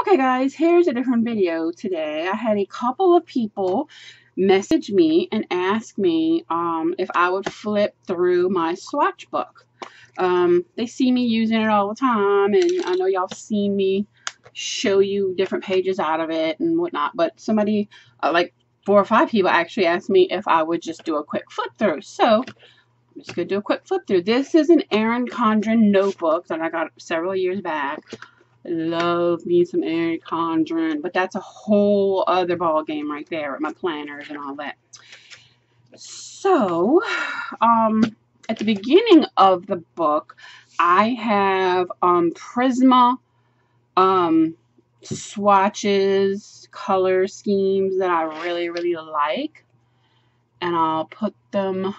Okay guys, here's a different video today. I had a couple of people message me and ask me um, if I would flip through my swatch book. Um, they see me using it all the time and I know y'all seen me show you different pages out of it and whatnot, but somebody, uh, like four or five people actually asked me if I would just do a quick flip through. So I'm just going to do a quick flip through. This is an Erin Condren notebook that I got several years back. Love me some Erin Condren, but that's a whole other ball game right there with my planners and all that. So, um, at the beginning of the book, I have um, Prisma um, swatches, color schemes that I really, really like. And I'll put them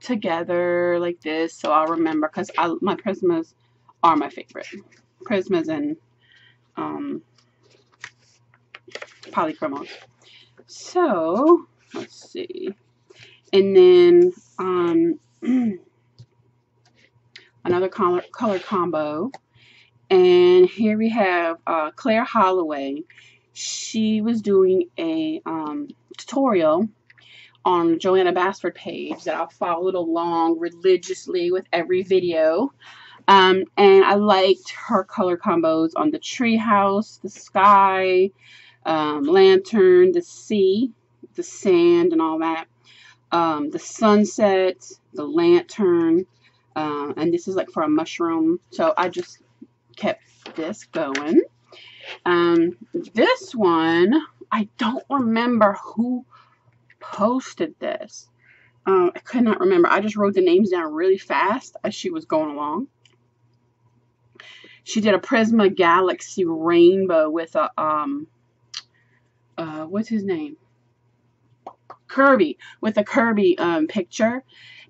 together like this so I'll remember because my Prismas are my favorite. Prismas and um, polychromos. So, let's see. And then um, another color, color combo. And here we have uh, Claire Holloway. She was doing a um, tutorial on Johanna Basford page that I followed along religiously with every video. Um, and I liked her color combos on the treehouse, the sky, um, lantern, the sea, the sand and all that. Um, the sunset, the lantern, uh, and this is like for a mushroom. So I just kept this going. Um, this one, I don't remember who posted this. Uh, I could not remember. I just wrote the names down really fast as she was going along. She did a Prisma Galaxy Rainbow with a, um, uh, what's his name? Kirby, with a Kirby um, picture.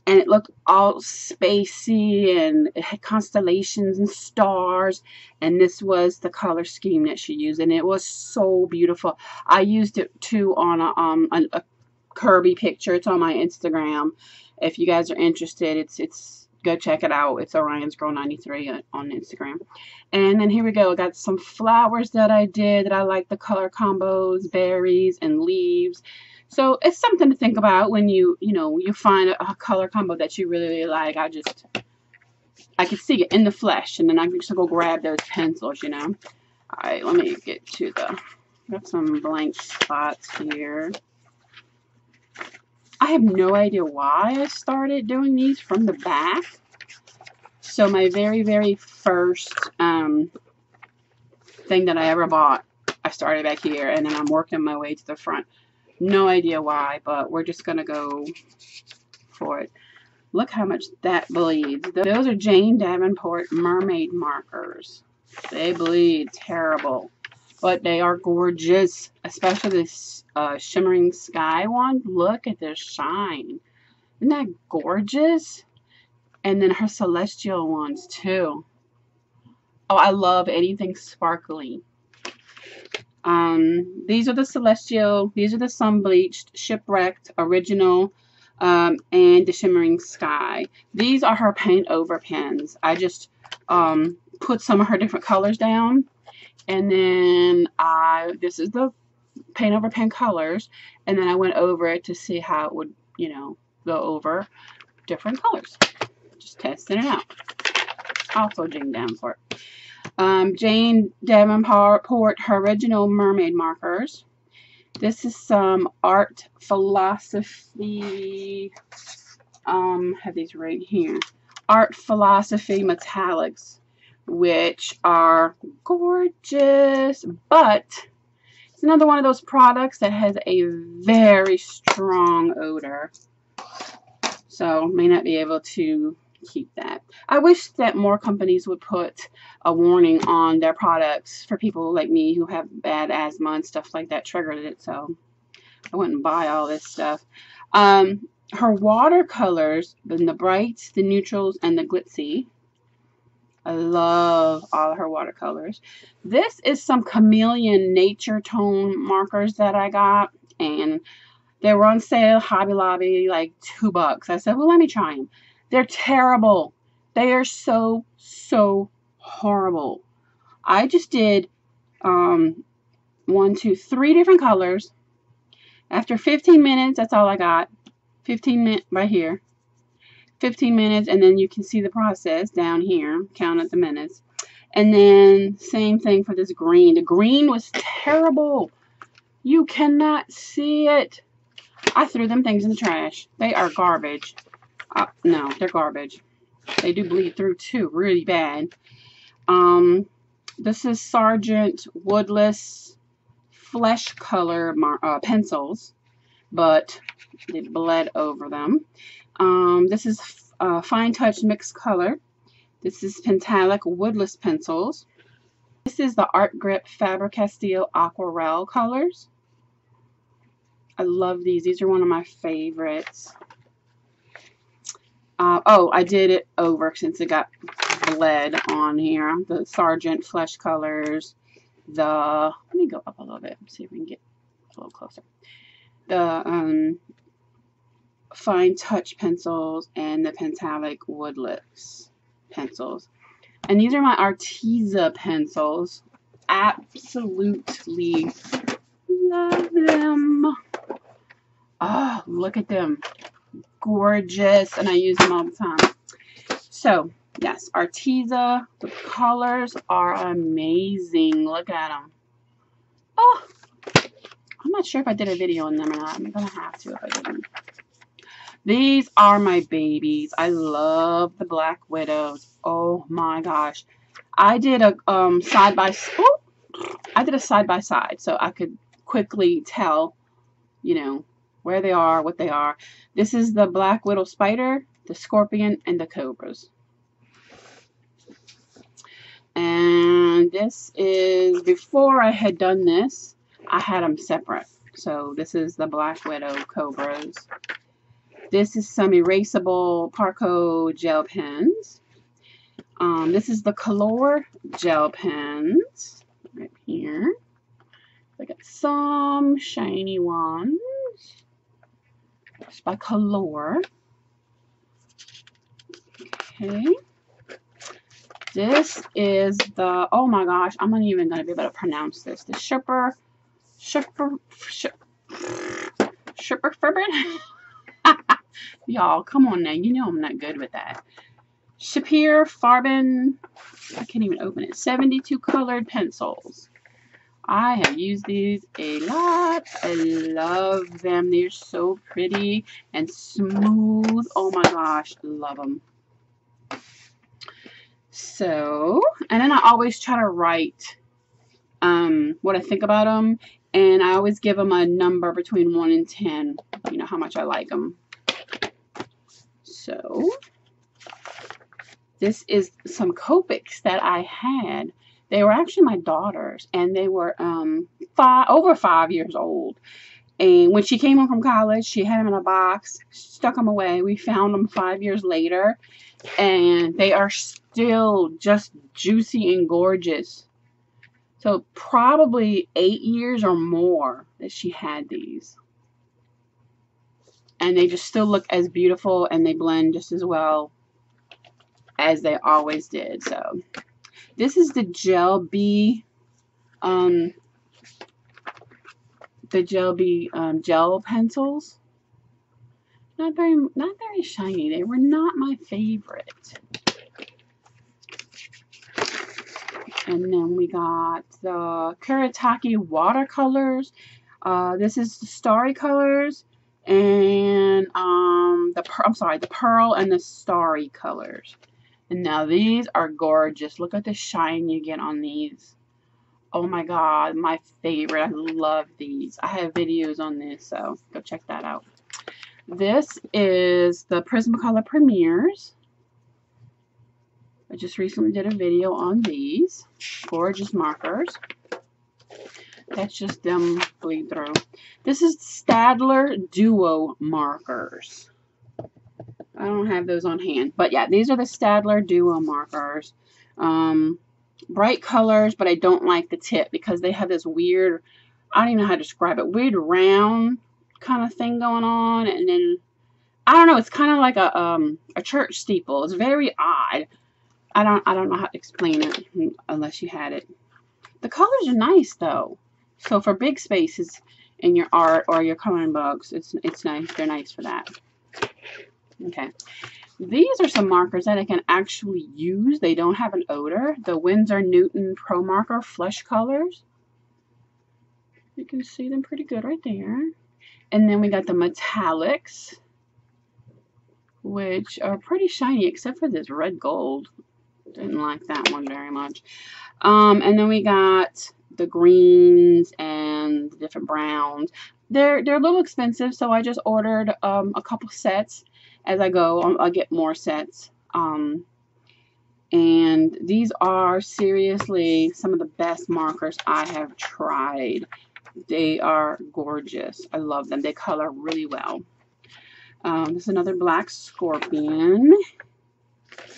And it looked all spacey and it had constellations and stars. And this was the color scheme that she used. And it was so beautiful. I used it too on a, um, a, a Kirby picture. It's on my Instagram. If you guys are interested, it's, it's, go check it out. It's Orion's Girl 93 on Instagram. And then here we go. I got some flowers that I did that I like the color combos, berries and leaves. So it's something to think about when you, you know, you find a, a color combo that you really, really like. I just, I can see it in the flesh. And then I can just go grab those pencils, you know. Alright, let me get to the, got some blank spots here. I have no idea why I started doing these from the back. So my very, very first um, thing that I ever bought, I started back here, and then I'm working my way to the front. No idea why, but we're just going to go for it. Look how much that bleeds. Those are Jane Davenport mermaid markers. They bleed terrible but they are gorgeous, especially this uh, shimmering sky one. Look at this shine. Isn't that gorgeous? And then her celestial ones too. Oh, I love anything sparkly. Um, these are the celestial, these are the sun bleached, shipwrecked, original, um, and the shimmering sky. These are her paint over pens. I just um, put some of her different colors down and then I, this is the paint over pen colors, and then I went over it to see how it would, you know, go over different colors. Just testing it out. Also Jane Davenport. Um, Jane Davenport, her original mermaid markers. This is some art philosophy, um, have these right here. Art philosophy metallics which are gorgeous, but it's another one of those products that has a very strong odor. So may not be able to keep that. I wish that more companies would put a warning on their products for people like me who have bad asthma and stuff like that triggered it. So I wouldn't buy all this stuff. Um, her watercolors, the brights, the neutrals, and the glitzy I love all her watercolors. This is some Chameleon Nature Tone markers that I got. And they were on sale, Hobby Lobby, like two bucks. I said, well, let me try them. They're terrible. They are so, so horrible. I just did um, one, two, three different colors. After 15 minutes, that's all I got. 15 minutes right here. 15 minutes, and then you can see the process down here. Count at the minutes. And then same thing for this green. The green was terrible. You cannot see it. I threw them things in the trash. They are garbage. Uh, no, they're garbage. They do bleed through too, really bad. Um, this is Sargent Woodless Flesh Color uh, pencils, but they bled over them. Um, this is uh, Fine Touch Mixed Color. This is Pentalic Woodless Pencils. This is the Art Grip Faber-Castell Aquarelle colors. I love these. These are one of my favorites. Uh, oh, I did it over since it got bled on here. The Sargent Flesh Colors. The, let me go up a little bit. See if we can get a little closer. The um, Fine Touch pencils and the Pentalic Woodless pencils. And these are my Arteza pencils. Absolutely love them. Oh, look at them. Gorgeous. And I use them all the time. So, yes, Arteza. The colors are amazing. Look at them. Oh, I'm not sure if I did a video on them or not. I'm going to have to if I didn't. These are my babies. I love the Black Widows. Oh my gosh. I did a um, side by oh, I did a side by side so I could quickly tell, you know, where they are, what they are. This is the Black Widow Spider, the Scorpion, and the Cobras. And this is, before I had done this, I had them separate. So this is the Black Widow Cobras. This is some erasable Parco gel pens. Um, this is the Color gel pens right here. I got some shiny ones. It's by Color. Okay. This is the, oh my gosh, I'm not even going to be able to pronounce this. The Shipper, Shipper, Shipper, Shipper. Y'all, come on now. You know I'm not good with that. Schpirerr Farben, I can't even open it, 72 colored pencils. I have used these a lot. I love them. They're so pretty and smooth. Oh my gosh, love them. So, and then I always try to write um, what I think about them. And I always give them a number between 1 and 10. You know, how much I like them. So, this is some Copics that I had. They were actually my daughter's, and they were um, five, over five years old. And when she came home from college, she had them in a box, stuck them away. We found them five years later, and they are still just juicy and gorgeous. So probably eight years or more that she had these and they just still look as beautiful and they blend just as well as they always did. So this is the Gel B, um, the Gel B um, gel pencils. Not very, not very shiny. They were not my favorite. And then we got the Kuretake watercolors. Uh, this is the Starry Colors and um, the I'm sorry, the pearl and the starry colors. And now these are gorgeous. Look at the shine you get on these. Oh my god, my favorite. I love these. I have videos on this, so go check that out. This is the Prismacolor Premieres. I just recently did a video on these. Gorgeous markers. That's just them bleed through. This is Staedtler Duo markers. I don't have those on hand. But yeah, these are the Staedtler Duo markers. Um, bright colors, but I don't like the tip because they have this weird, I don't even know how to describe it, weird round kind of thing going on. And then, I don't know, it's kind of like a, um, a church steeple. It's very odd. I don't, I don't know how to explain it unless you had it. The colors are nice though. So for big spaces in your art or your coloring books, it's it's nice. They're nice for that. Okay. These are some markers that I can actually use. They don't have an odor. The Winsor Newton Pro Marker Flesh Colors. You can see them pretty good right there. And then we got the metallics, which are pretty shiny, except for this red gold. Didn't like that one very much. Um, and then we got the greens and the different browns. They're they're a little expensive, so I just ordered um, a couple sets. As I go, I'll, I'll get more sets. Um, and these are seriously some of the best markers I have tried. They are gorgeous. I love them. They color really well. Um, this is another black scorpion.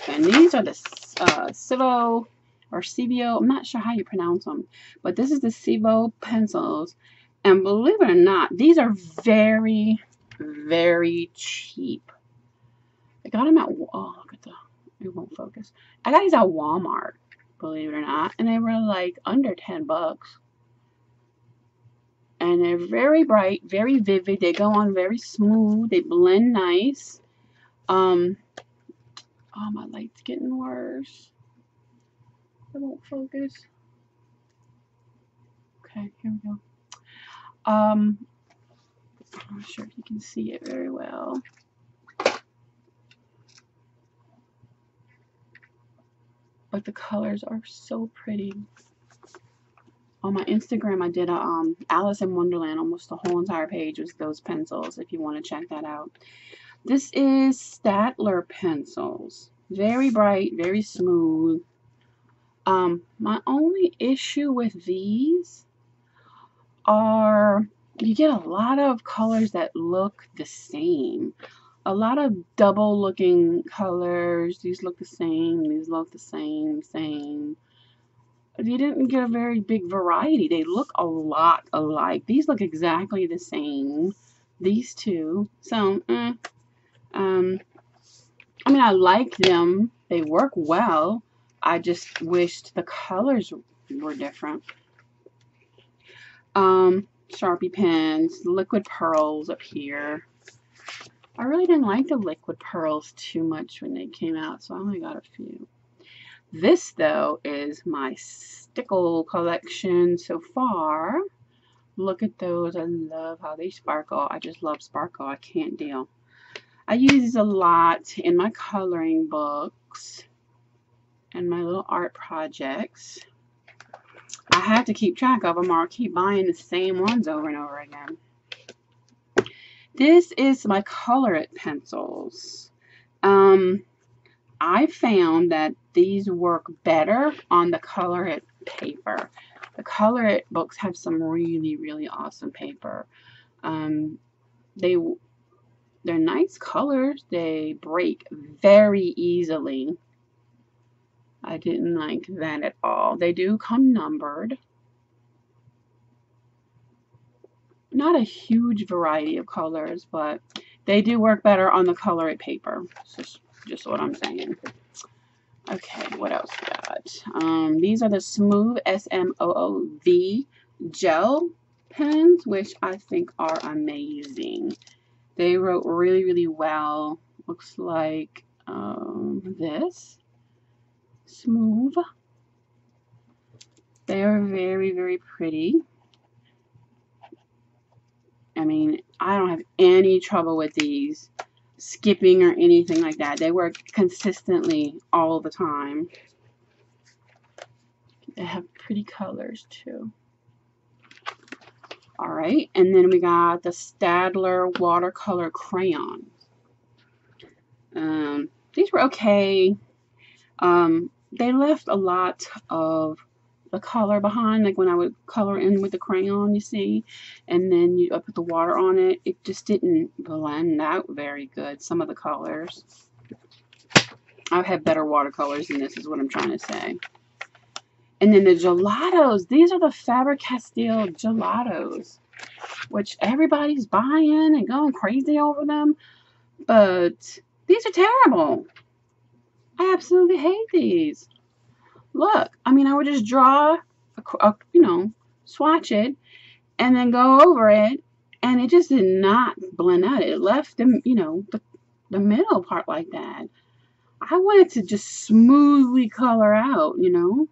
And these are the uh, Civo or Cvo. I'm not sure how you pronounce them. But this is the Civo pencils. And believe it or not, these are very, very cheap. I got them at, oh, look at the, it won't focus. I got these at Walmart, believe it or not. And they were like under 10 bucks and they're very bright, very vivid. They go on very smooth. They blend nice. Um, oh, my light's getting worse. It won't focus. Okay, here we go. Um, I'm not sure if you can see it very well. But the colors are so pretty on my Instagram, I did a um, Alice in Wonderland. Almost the whole entire page was those pencils, if you want to check that out. This is Staedtler pencils. Very bright, very smooth. Um, my only issue with these are you get a lot of colors that look the same. A lot of double looking colors. These look the same. These look the same, same You didn't get a very big variety. They look a lot alike. These look exactly the same. These two. So, eh. um, I mean, I like them. They work well. I just wished the colors were different. Um, Sharpie pens, liquid pearls up here. I really didn't like the liquid pearls too much when they came out, so I only got a few. This, though, is my stickle collection so far. Look at those. I love how they sparkle. I just love sparkle. I can't deal. I use these a lot in my coloring books and my little art projects. I have to keep track of them or I'll keep buying the same ones over and over again. This is my Colorit pencils. Um, I found that these work better on the Colorit paper. The Colorit books have some really, really awesome paper. Um, they, they're nice colors. They break very easily. I didn't like that at all. They do come numbered. Not a huge variety of colors, but they do work better on the colored paper. Just just what I'm saying. Okay, what else we got? Um, these are the Smoov S-M-O-O-V gel pens, which I think are amazing. They wrote really, really well. Looks like um, this. Smoov. They are very, very pretty. I mean, I don't have any trouble with these skipping or anything like that. They work consistently all the time. They have pretty colors too. All right, and then we got the Staedtler watercolor crayons. Um, these were okay. Um, they left a lot of the color behind, like when I would color in with the crayon, you see, and then you I put the water on it, it just didn't blend out very good, some of the colors. I've had better watercolors than this, is what I'm trying to say. And then the gelatos, these are the Faber-Castell gelatos, which everybody's buying and going crazy over them, but these are terrible. I absolutely hate these. Look, I mean, I would just draw a, you know, swatch it, and then go over it, and it just did not blend out. It left the, you know, the, the middle part like that. I wanted to just smoothly color out, you know.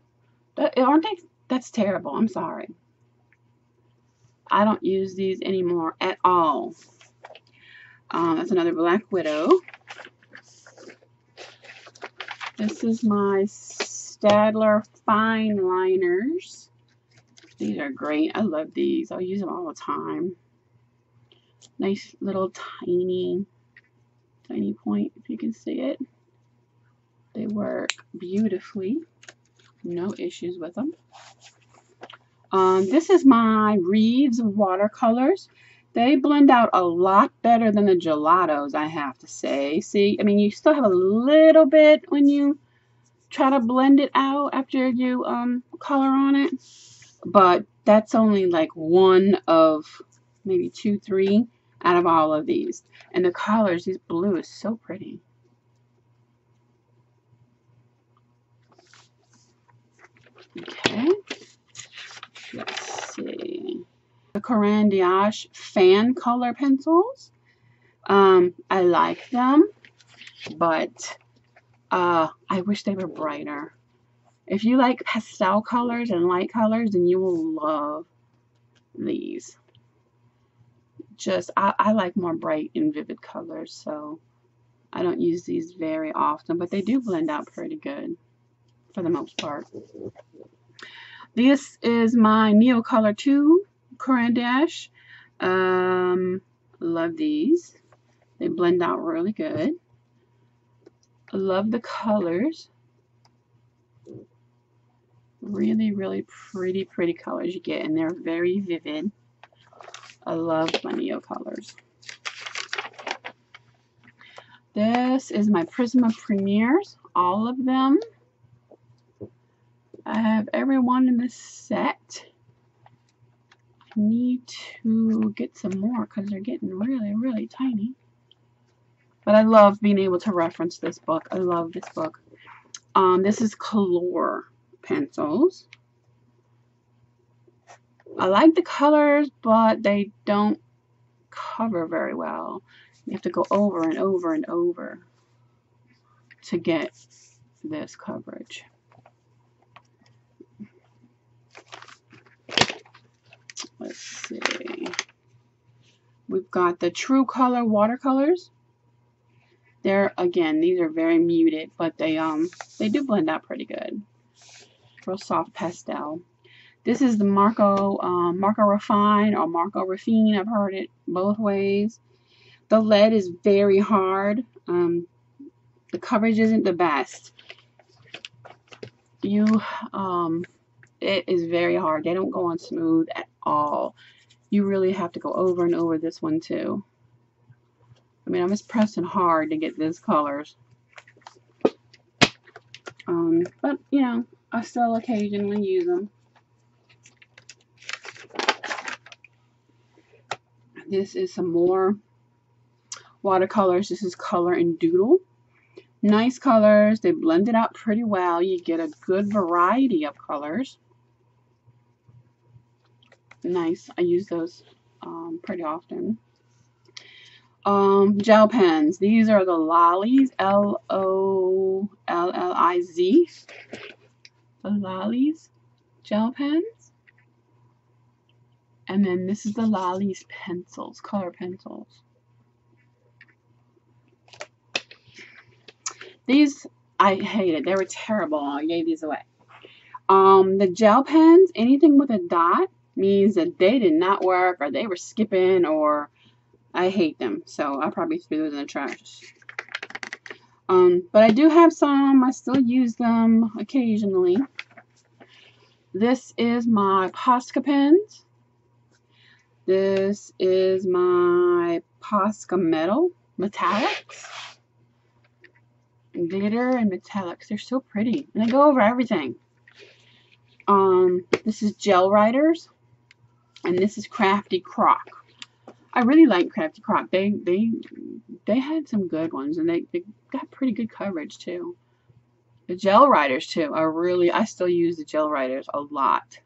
That, aren't they? That's terrible. I'm sorry. I don't use these anymore at all. Um, that's another Black Widow. This is my Staedtler Fine Liners. These are great. I love these. I'll use them all the time. Nice little tiny, tiny point, if you can see it. They work beautifully. No issues with them. Um, this is my Reeves watercolors. They blend out a lot better than the gelatos, I have to say. See, I mean, you still have a little bit when you try to blend it out after you um, color on it. But that's only like one of maybe two, three out of all of these. And the colors, this blue is so pretty. Okay. See. The d'Ache fan color pencils. Um, I like them, but uh, I wish they were brighter. If you like pastel colors and light colors, then you will love these. Just, I, I like more bright and vivid colors, so I don't use these very often, but they do blend out pretty good for the most part. This is my Neocolor 2 Caran d'Ache. Um, love these. They blend out really good. I love the colors. Really, really pretty, pretty colors you get, and they're very vivid. I love my Neo colors. This is my Prisma Premieres, all of them. I have everyone in this set. Need to get some more because they're getting really, really tiny. But I love being able to reference this book. I love this book. Um, this is Color pencils. I like the colors, but they don't cover very well. You have to go over and over and over to get this coverage. Let's see. We've got the True Color watercolors. They're again, these are very muted, but they um they do blend out pretty good. Real soft pastel. This is the Marco um, Marco Refine or Marco Refine. I've heard it both ways. The lead is very hard. Um, the coverage isn't the best. You um, it is very hard. They don't go on smooth at all. You really have to go over and over this one too. I mean, I'm just pressing hard to get these colors. Um, but, you know, I still occasionally use them. This is some more watercolors. This is Color and Doodle. Nice colors. They blend it out pretty well. You get a good variety of colors nice. I use those um, pretty often. Um, gel pens. These are the Lolliz, L-O-L-L-I-Z. The Lolliz gel pens. And then this is the Lolliz pencils, color pencils. These, I hated. They were terrible. I gave these away. Um, the gel pens, anything with a dot, means that they did not work or they were skipping or I hate them. So I probably threw those in the trash. Um, but I do have some. I still use them occasionally. This is my Posca pens. This is my Posca metal metallics. Glitter and metallics. They're so pretty. And they go over everything. Um, this is Gel Writers and this is Crafty Croc. I really like Crafty Croc. They they they had some good ones, and they, they got pretty good coverage too. The gel riders too are really I still use the gel riders a lot.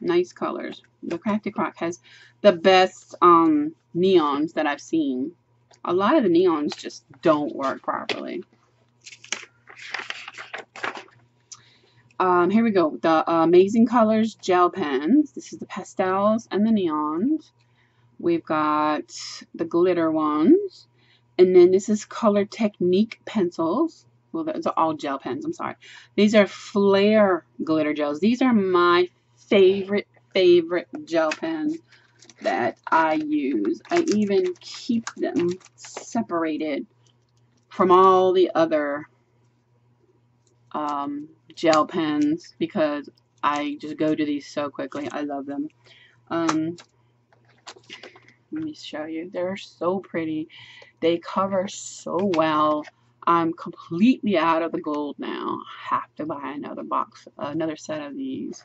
nice colors. The Crafty Croc has the best um, neons that I've seen. A lot of the neons just don't work properly. Um, here we go. The uh, Amazing Colors gel pens. This is the pastels and the neons. We've got the glitter ones. And then this is Color Technique pencils. Well, those are all gel pens. I'm sorry. These are Flair glitter gels. These are my favorite, favorite gel pens that I use. I even keep them separated from all the other um, gel pens because I just go to these so quickly. I love them. Um, let me show you. They're so pretty. They cover so well. I'm completely out of the gold now. have to buy another box, another set of these.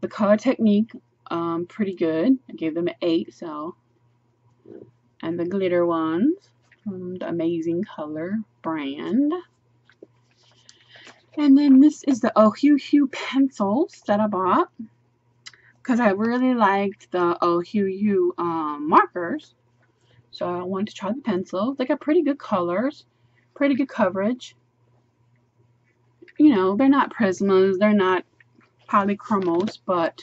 The color technique, um, pretty good. I gave them an 8, so. And the glitter ones from the Amazing Color brand. And then this is the Ohuhu pencils that I bought because I really liked the Ohuhu um, markers. So I wanted to try the pencils. They got pretty good colors, pretty good coverage. You know, they're not Prismas, they're not polychromos, but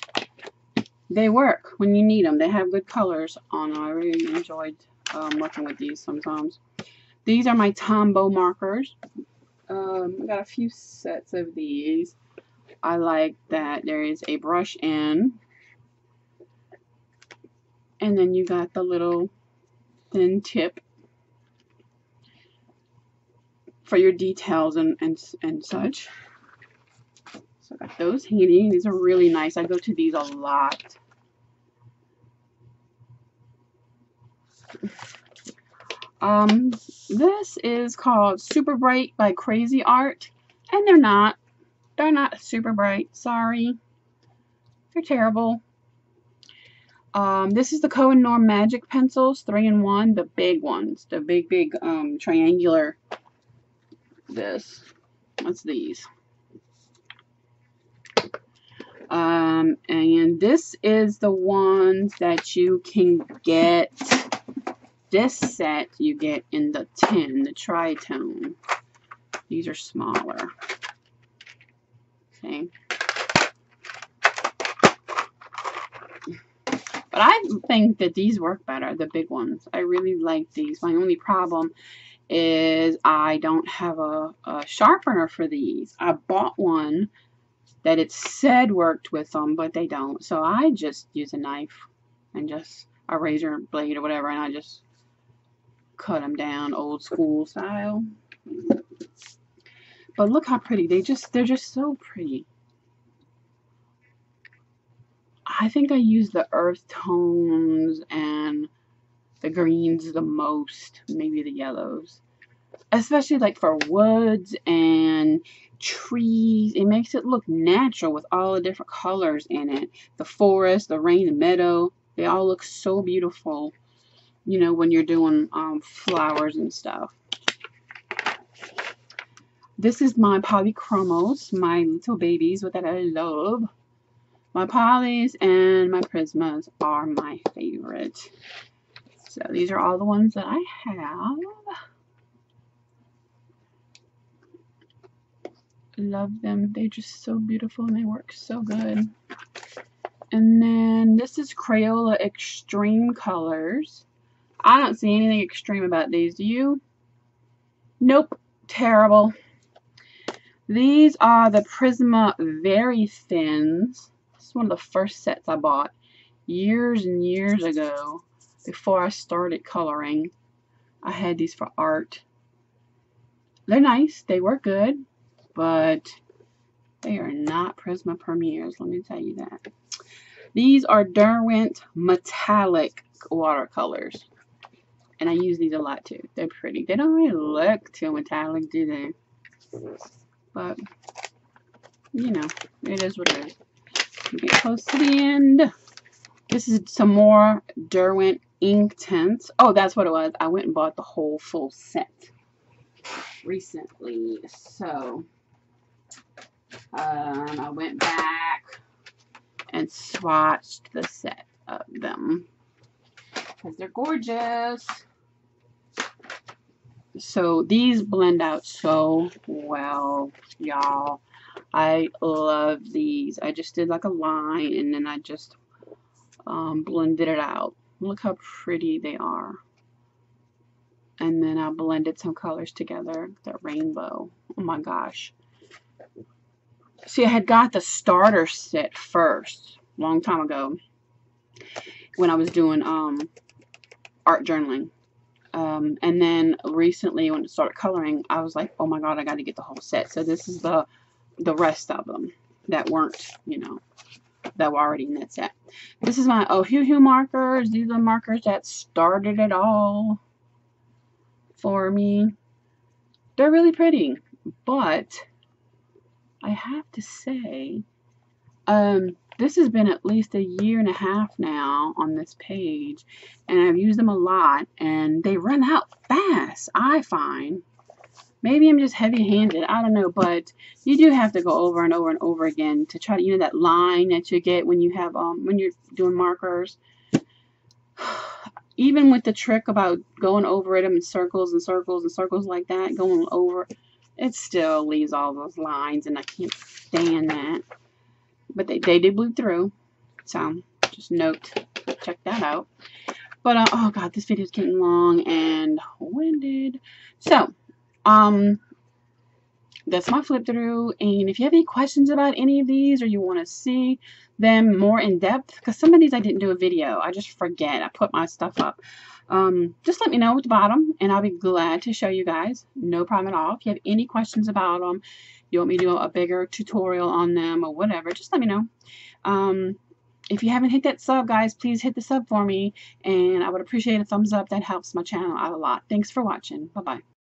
they work when you need them. They have good colors on them. I really enjoyed um, working with these sometimes. These are my Tombow markers. Um, I got a few sets of these. I like that there is a brush in. And then you got the little thin tip for your details and, and, and such. So I got those handy. These are really nice. I go to these a lot. Um, this is called Super Bright by Cra-Z-Art, and they're not. They're not super bright. Sorry. They're terrible. Um, this is the Koh-I-Noor Magic Pencils, 3-in-1, the big ones, the big, big um, triangular, this. What's these? Um, and this is the ones that you can get this set you get in the tin, the tritone. These are smaller. Okay. But I think that these work better, the big ones. I really like these. My only problem is I don't have a, a sharpener for these. I bought one that it said worked with them, but they don't. So I just use a knife and just a razor blade or whatever, and I just cut them down old school style. But look how pretty. They just, they're just so pretty. I think I use the earth tones and the greens the most. Maybe the yellows. Especially like for woods and trees. It makes it look natural with all the different colors in it. The forest, the rain, the meadow. They all look so beautiful you know, when you're doing um, flowers and stuff. This is my polychromos, my little babies that I love. My polys and my prismas are my favorite. So these are all the ones that I have. Love them. They're just so beautiful and they work so good. And then this is Crayola Extreme Colors. I don't see anything extreme about these. Do you? Nope. Terrible. These are the Prisma Verithins. This is one of the first sets I bought years and years ago before I started coloring. I had these for art. They're nice. They work good. But they are not Prisma Premiers. Let me tell you that. These are Derwent Metallic watercolors. And I use these a lot too. They're pretty. They don't really look too metallic, do they? But, you know, it is what it is. Get close to the end. This is some more Derwent Inktense. Oh, that's what it was. I went and bought the whole full set recently. So, um, I went back and swatched the set of them because they're gorgeous. So these blend out so well, y'all. I love these. I just did like a line and then I just um, blended it out. Look how pretty they are. And then I blended some colors together. The rainbow. Oh my gosh. See, I had got the starter set first, long time ago, when I was doing um, art journaling. Um, and then recently when I started coloring, I was like, oh my god, I got to get the whole set. So this is the the rest of them that weren't, you know, that were already in that set. This is my Ohuhu markers. These are markers that started it all for me. They're really pretty, but I have to say, um, this has been at least a year and a half now on this page, and I've used them a lot, and they run out fast, I find. Maybe I'm just heavy-handed, I don't know, but you do have to go over and over and over again to try to, you know, that line that you get when you have, um, when you're doing markers. Even with the trick about going over it in circles and circles and circles like that, going over, it still leaves all those lines, and I can't stand that. But they, they did bleed through, so just note, check that out. But, uh, oh god, this video is getting long and winded. So, um, that's my flip through. And if you have any questions about any of these or you want to see them more in depth, because some of these I didn't do a video. I just forget. I put my stuff up. Um, just let me know at the bottom and I'll be glad to show you guys. No problem at all. If you have any questions about them, you want me to do a bigger tutorial on them or whatever, just let me know. Um, if you haven't hit that sub, guys, please hit the sub for me. And I would appreciate a thumbs up. That helps my channel out a lot. Thanks for watching. Bye-bye.